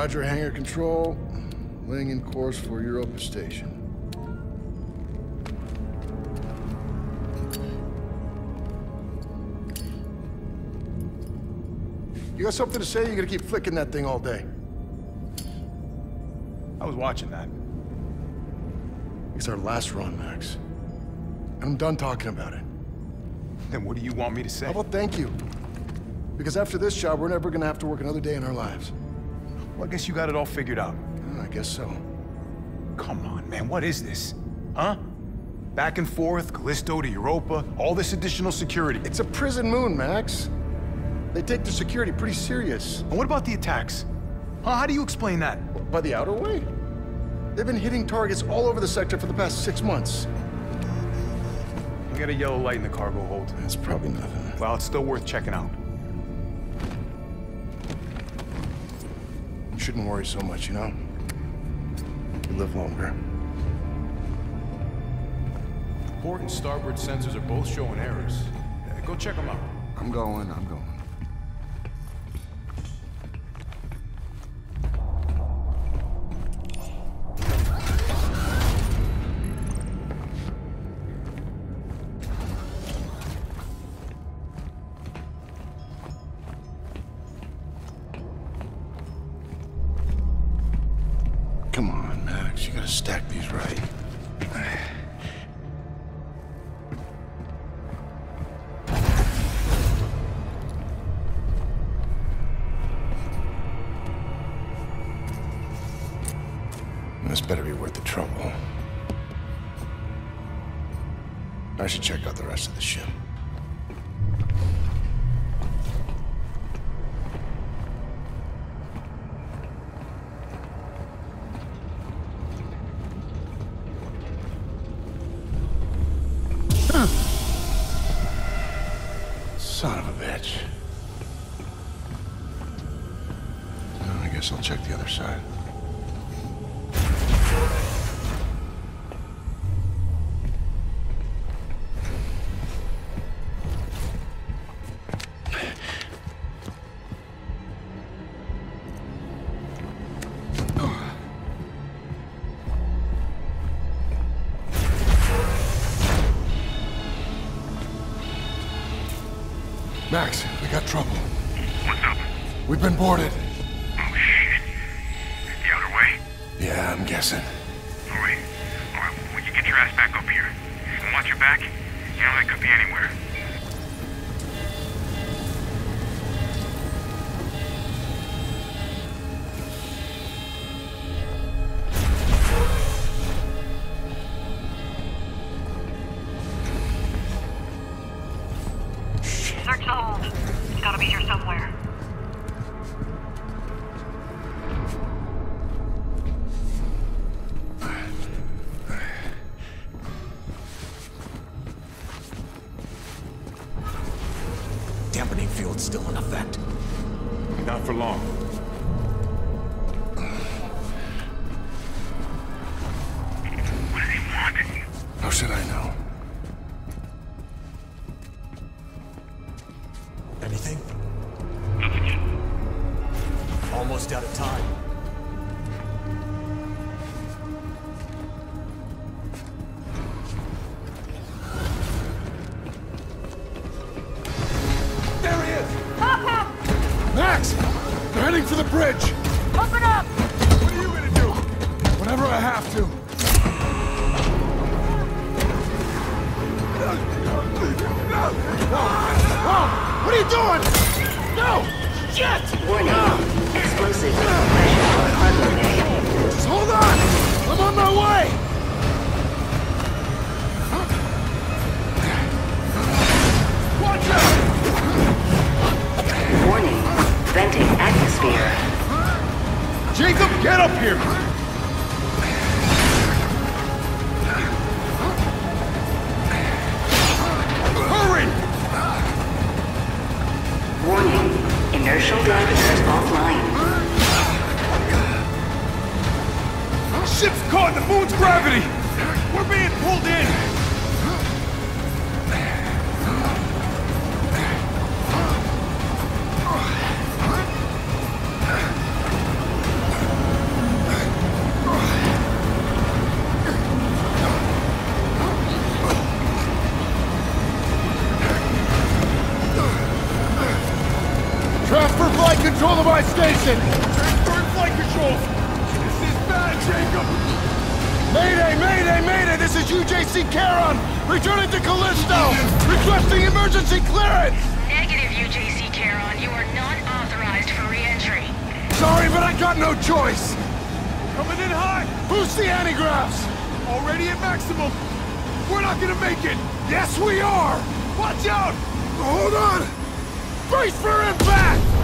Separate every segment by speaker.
Speaker 1: Roger, hangar control. Laying in course for Europa Station. You got something to say? You gotta keep flicking that thing all day.
Speaker 2: I was watching that.
Speaker 1: It's our last run, Max. And I'm done talking about it.
Speaker 2: Then what do you want me to say?
Speaker 1: How about thank you? Because after this job, we're never gonna have to work another day in our lives.
Speaker 2: Well, I guess you got it all figured out.
Speaker 1: I guess so.
Speaker 2: Come on, man, what is this? Huh? Back and forth, Callisto to Europa, all this additional security.
Speaker 1: It's a prison moon, Max. They take their security pretty serious.
Speaker 2: And what about the attacks? Huh? How do you explain that?
Speaker 1: By the outer way? They've been hitting targets all over the sector for the past six months.
Speaker 2: You got a yellow light in the cargo hold.
Speaker 1: That's probably nothing.
Speaker 2: Well, it's still worth checking out.
Speaker 1: Shouldn't worry so much, you know? You live longer.
Speaker 3: Port and starboard sensors are both showing errors. Go check them out.
Speaker 1: I'm going, I'm going. Should check out the rest of the ship. Son of a bitch. Well, I guess I'll check the other side. Max, we got trouble.
Speaker 4: What's up?
Speaker 1: We've been boarded.
Speaker 5: It's gotta be here somewhere.
Speaker 1: Jacob,
Speaker 6: Coming in hot!
Speaker 1: Boost the antigravs?
Speaker 6: Already at maximum! We're not gonna make it!
Speaker 1: Yes, we are!
Speaker 6: Watch out!
Speaker 1: Hold on! Brace for impact!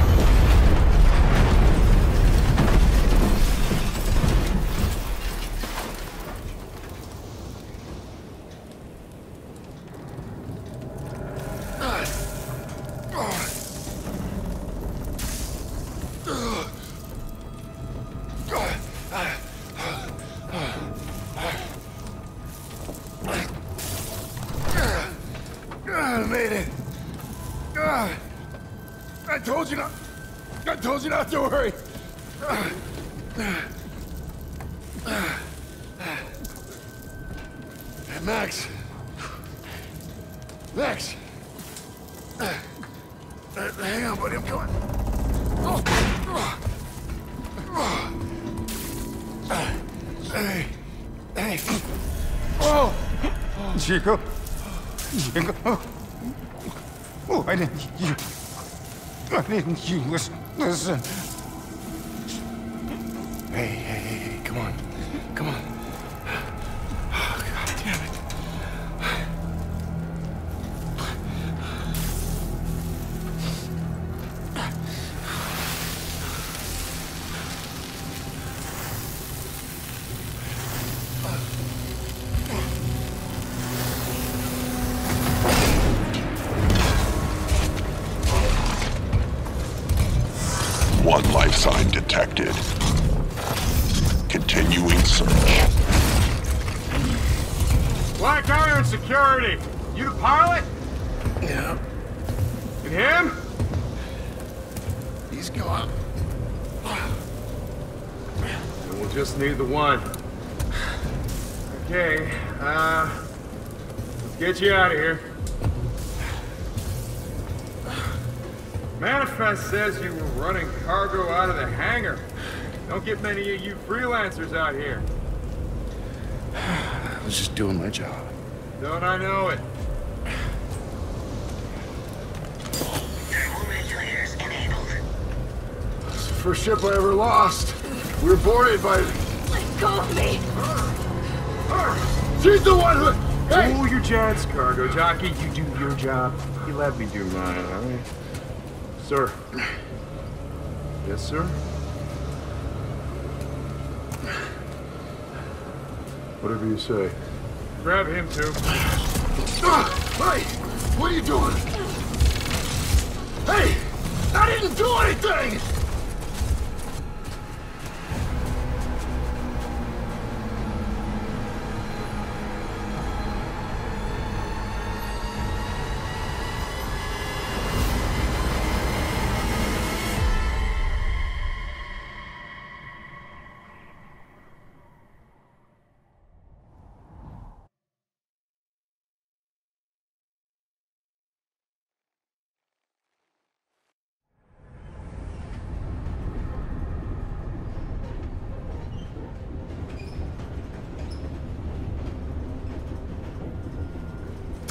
Speaker 1: You
Speaker 7: listen. Listen.
Speaker 1: Hey, hey, hey, hey, come on. Come on.
Speaker 6: Get many of you freelancers out here.
Speaker 1: I was just doing my job.
Speaker 6: Don't I know it?
Speaker 8: Thermoregulators enabled.
Speaker 1: It's the first ship I ever lost. We were boarded by...
Speaker 8: Let go of me!
Speaker 1: She's the one who... Hey!
Speaker 6: Cool your jets, cargo jockey. You do your job. You let me do mine, all right? Sir. Yes, sir? Whatever you say. Grab him, too.
Speaker 1: Ah, Hey! What are you doing? Hey! I didn't do anything!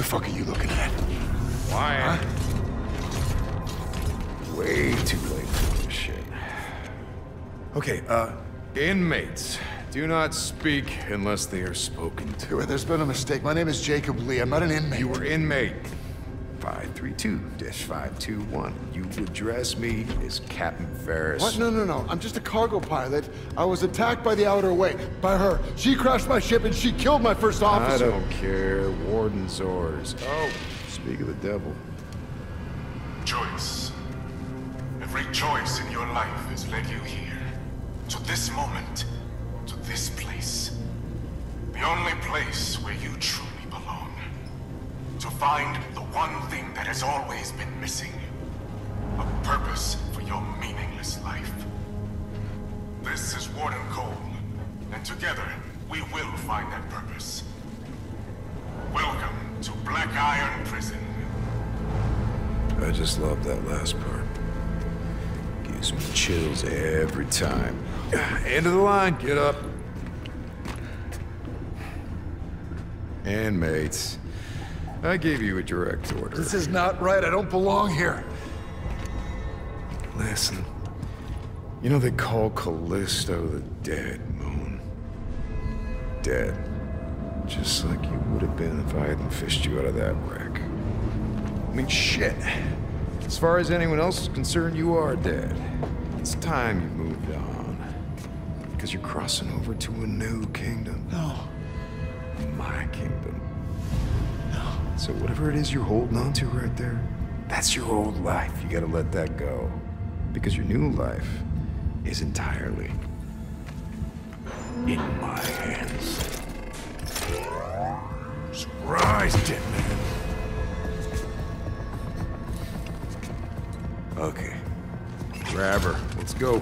Speaker 1: Fuck are you looking at?
Speaker 6: Why?
Speaker 1: Way too late for this shit.
Speaker 6: Okay, uh, inmates. Do not speak unless they are spoken to.
Speaker 1: There's been a mistake. My name is Jacob Lee. I'm not an inmate.
Speaker 6: You were inmate. 532-521. You address me as Captain Ferris.
Speaker 1: What? No, no, no. I'm just a cargo pilot. I was attacked by the Outer Way. By her. She crashed my ship and she killed my first officer.
Speaker 6: I don't care. Warden's orders. Oh, speak of the devil.
Speaker 2: Choice. Every choice in your life has led you here. To this moment. To this place. The only place where you truly belong. To find the one thing that has always been missing. A purpose for your meaningless life. This is Warden Cole. And together, we will find that purpose. Welcome to Black Iron Prison.
Speaker 6: I just love that last part. Gives
Speaker 9: me chills every time. End of the line, get up. And mates, I gave you a direct order.
Speaker 1: This is not right. I don't belong here.
Speaker 9: Listen, you know they call Callisto the dead moon. Dead. Just like you would have been if I hadn't fished you out of that wreck. I mean, shit. As far as anyone else is concerned, you are dead. It's time you moved on. Because you're crossing over to a new kingdom.
Speaker 1: No.
Speaker 9: My kingdom. So whatever it is you're holding on to right there, that's your old life. You gotta let that go. Because your new life is entirely in my hands.
Speaker 1: Surprise, dead man.
Speaker 9: Okay. Grab her. Let's go.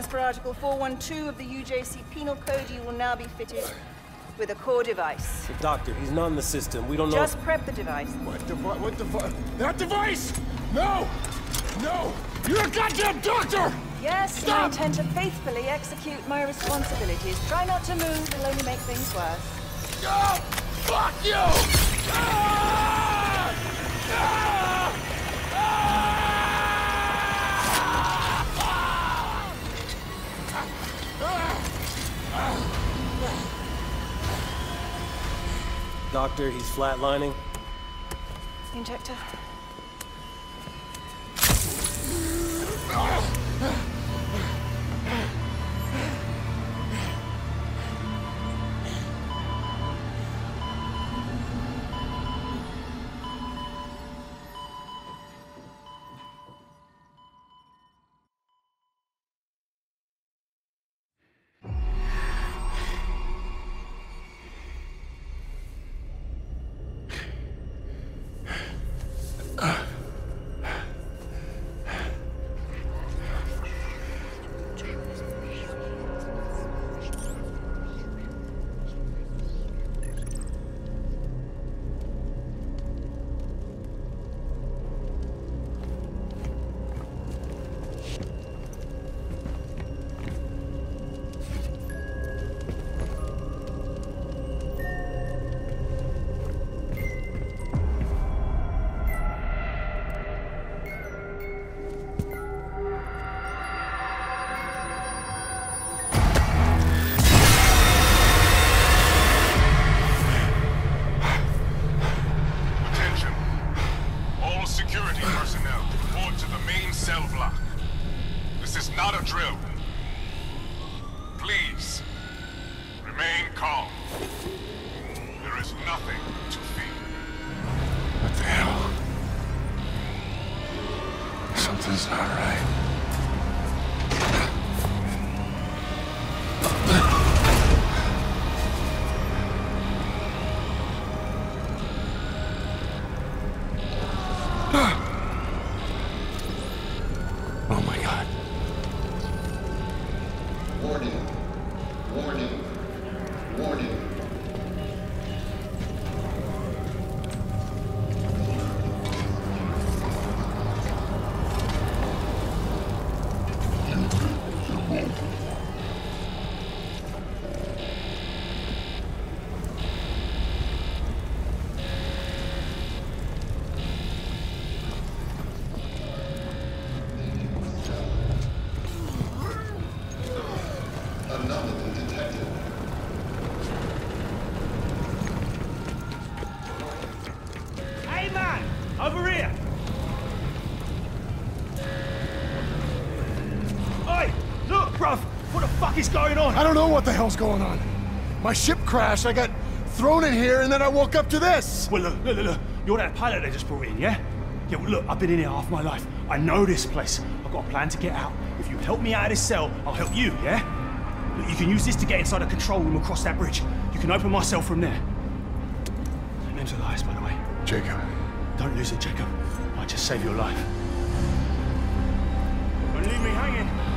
Speaker 10: As per Article 412 of the UJC Penal Code, you will now be fitted with a core device.
Speaker 11: Doctor, he's not in the system. We don't know.
Speaker 10: Just prep the device.
Speaker 1: What device? What device? That device! No! No! You're a goddamn doctor!
Speaker 10: Yes,
Speaker 1: Stop!
Speaker 10: I intend to faithfully execute my responsibilities. Try not to move, it'll only make things worse.
Speaker 1: Oh, fuck you! Ah! Ah!
Speaker 11: Doctor, he's flatlining.
Speaker 10: Injector.
Speaker 2: Ah. Please, remain calm. There is nothing to fear.
Speaker 1: What the hell? Something's not right.
Speaker 12: Fuck is going on?
Speaker 1: I don't know what the hell's going on. My ship crashed, I got thrown in here, and then I woke up to this!
Speaker 12: Well, look, look, look, look. You're that pilot they just brought in, yeah? Yeah, well, look, I've been in here half my life. I know this place. I've got a plan to get out. If you help me out of this cell, I'll help you, yeah? Look, you can use this to get inside a control room across that bridge. You can open my cell from there. My name's Elias, by the way.
Speaker 1: Jacob.
Speaker 12: Don't lose it, Jacob. I just save your life. Don't leave me hanging.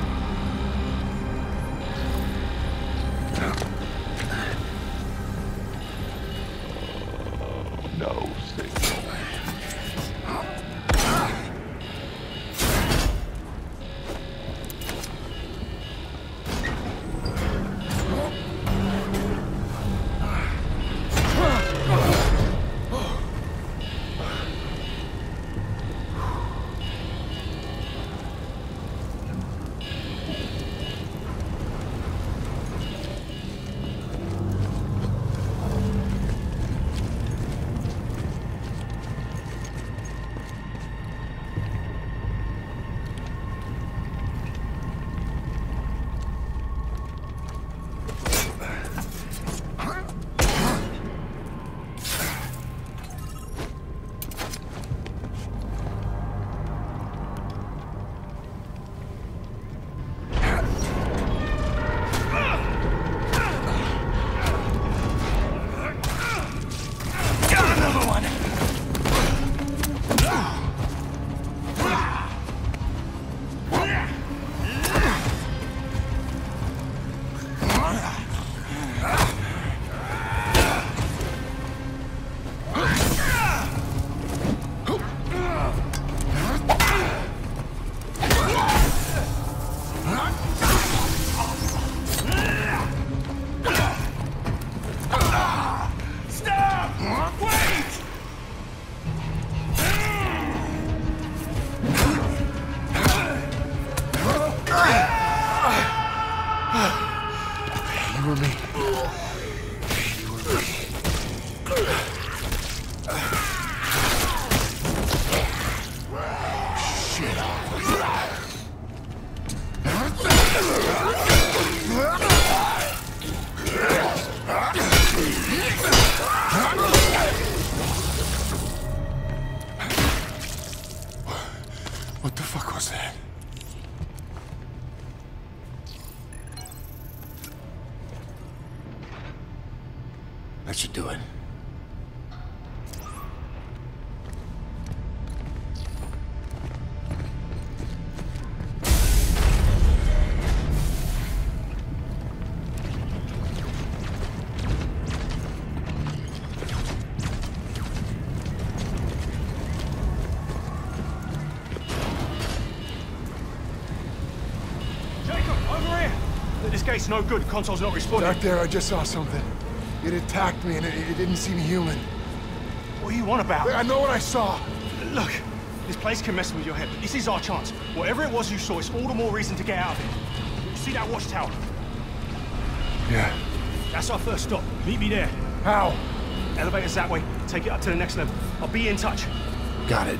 Speaker 12: Gate's no good. Console's not responding.
Speaker 1: Back there, I just saw something. It attacked me and it, it didn't seem human.
Speaker 12: What do you want about?
Speaker 1: I know what I saw.
Speaker 12: Look, this place can mess with your head, but this is our chance. Whatever it was you saw, it's all the more reason to get out of here. You see that watchtower?
Speaker 1: Yeah.
Speaker 12: That's our first stop. Meet me there.
Speaker 1: How?
Speaker 12: Elevator's that way. Take it up to the next level. I'll be in touch.
Speaker 1: Got it.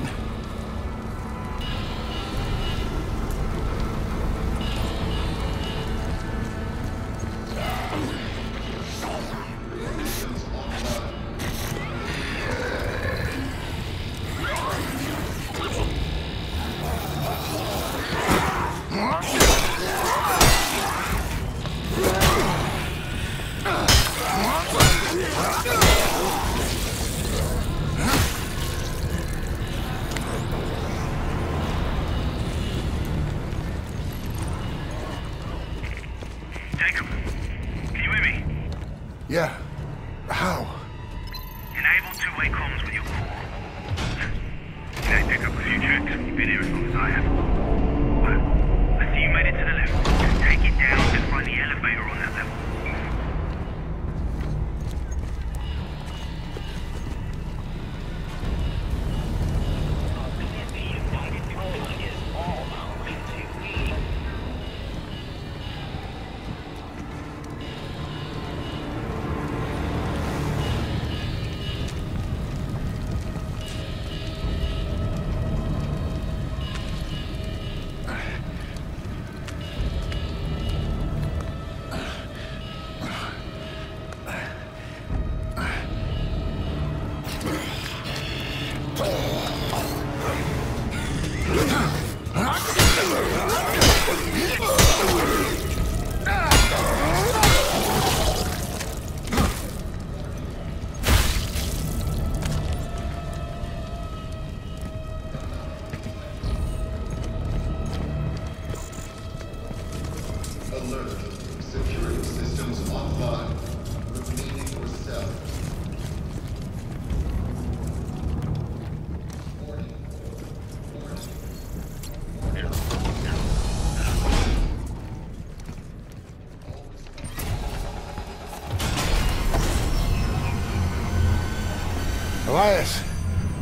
Speaker 1: Elias,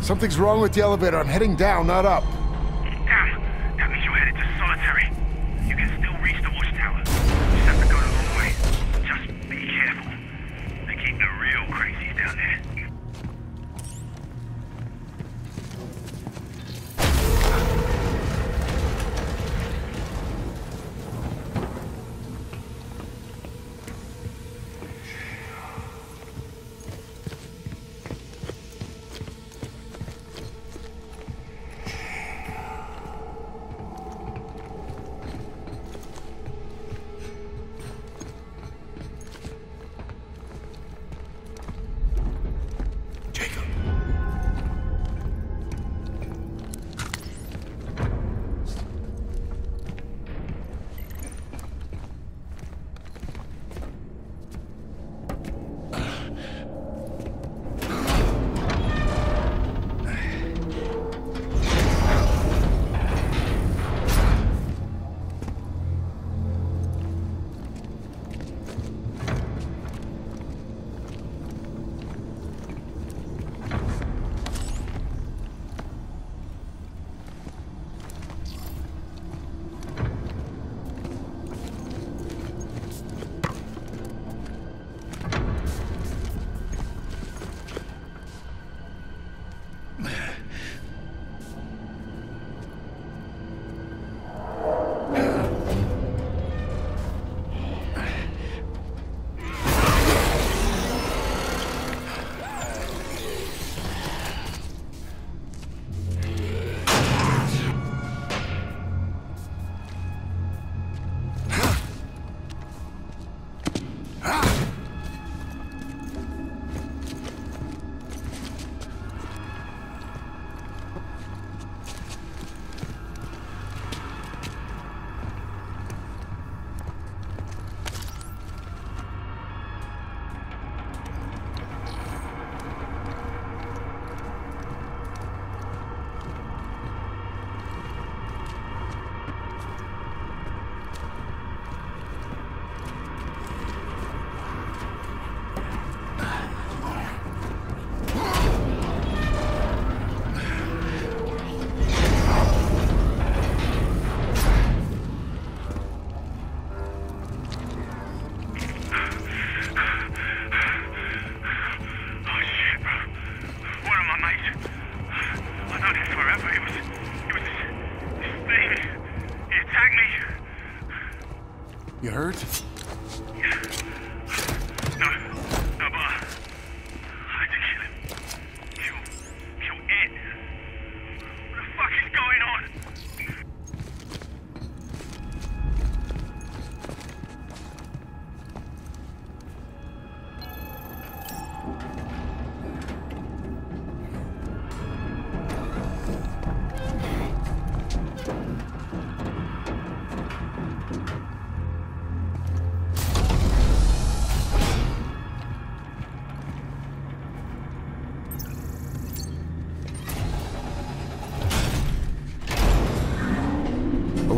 Speaker 1: something's wrong with the elevator. I'm heading down, not up.
Speaker 4: Damn, that means you're headed to solitary. You can still reach the watchtower. Just have to go the long way. Just be careful. They keep the real crazies down there.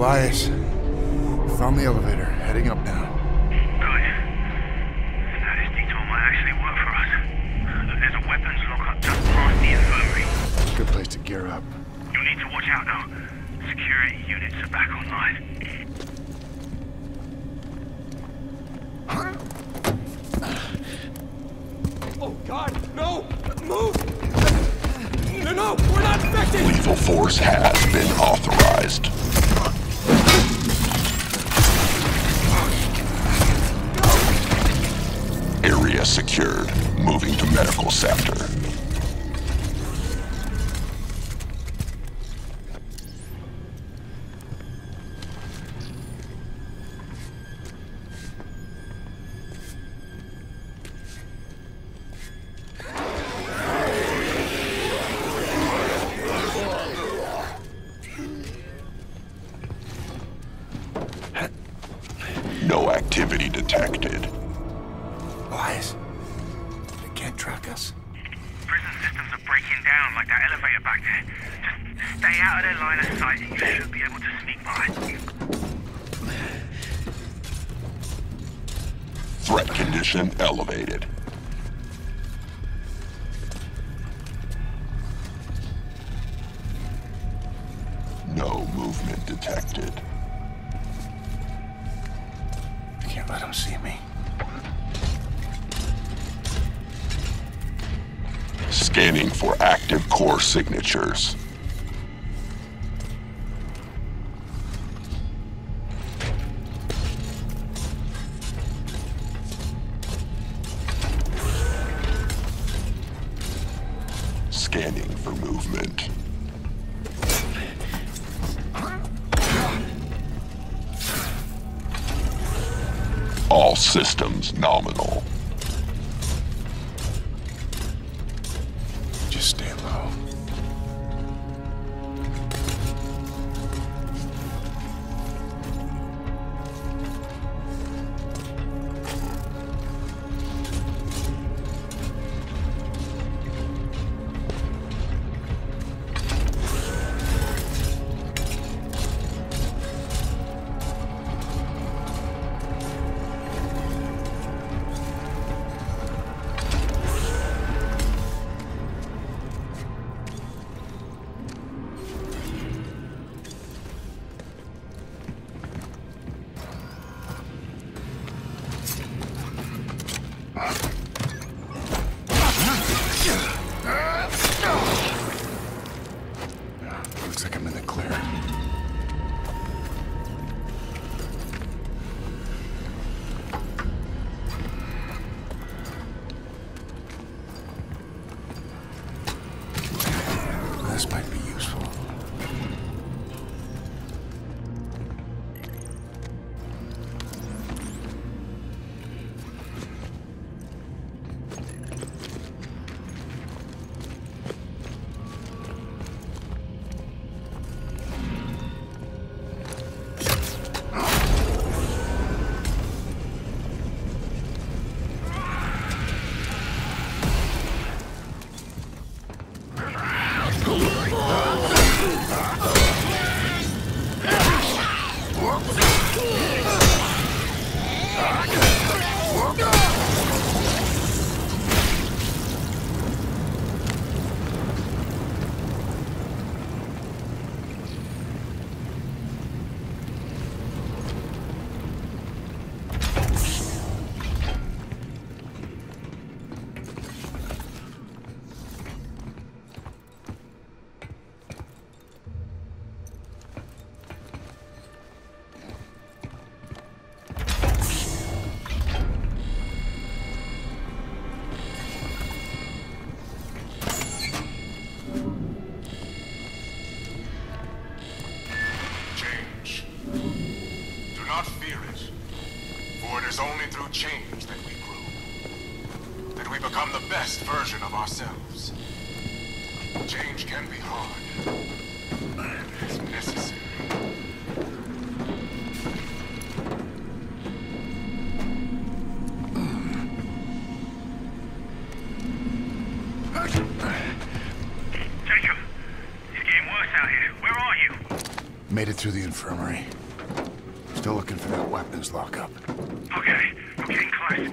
Speaker 1: Elias, found the elevator. Heading up now.
Speaker 4: Good. Now this detour might actually work for us. There's a weapons lockup just past the infirmary.
Speaker 1: Good place to gear up.
Speaker 4: You'll need to watch out though. Security units are back online.
Speaker 11: Oh, God, no! Move! No, no, we're not infected!
Speaker 13: Lethal force has been authorized. To Threat condition elevated.
Speaker 2: No movement detected.
Speaker 1: I can't let him see me.
Speaker 2: Scanning for active core signatures. Systems
Speaker 1: Made it through the infirmary. Still looking for that weapons lockup.
Speaker 4: Okay, I'm getting close.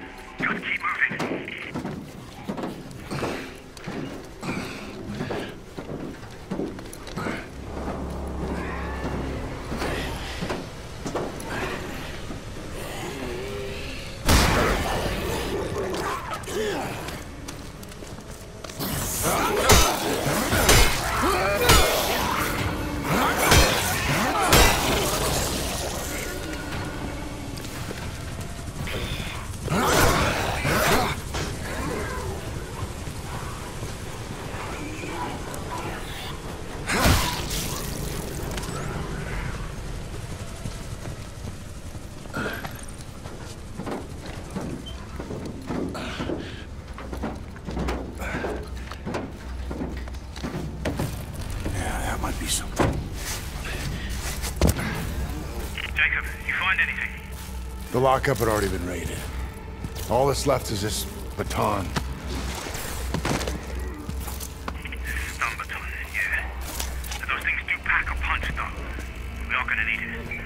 Speaker 1: Lockup had already been raided. All that's left is this baton.
Speaker 4: Stun baton, yeah. Those things do pack a punch, though. We are gonna need it.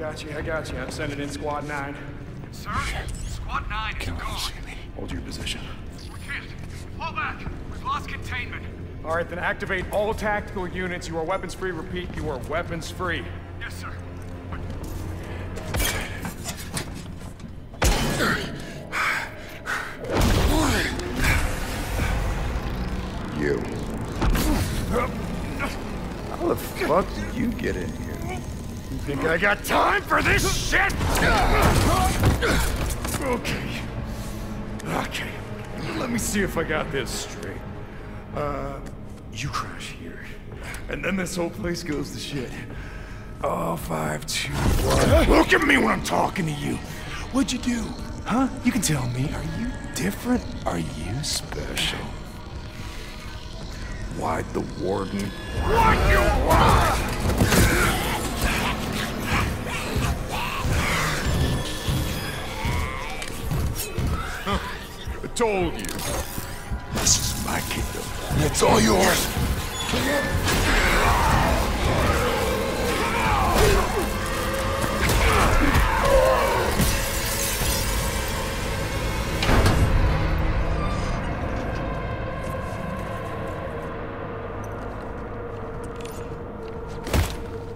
Speaker 14: Got you, I got you. I'm sending in Squad 9.
Speaker 12: Sir? Squad 9 is gone.
Speaker 15: Hold your position.
Speaker 12: We can't. Fall back. We've lost containment.
Speaker 14: All right, then activate all tactical units. You are weapons free. Repeat, you are weapons free.
Speaker 12: Yes, sir.
Speaker 9: You. How the fuck did you get in here?
Speaker 14: Think I got time for this shit? Okay. Okay. Let me see if I got this straight. Uh, you crash here. And then this whole place goes to shit. Oh, five, two, one. Look at me when I'm talking to you. What'd you do? Huh? You can tell me. Are you different? Are you special?
Speaker 9: Why'd the warden?
Speaker 14: What you want? Told you.
Speaker 9: This is my kingdom. And it's all yours.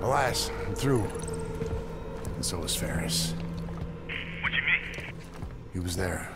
Speaker 1: Alas, I'm through. And so is Ferris.
Speaker 12: What do you mean?
Speaker 1: He was there,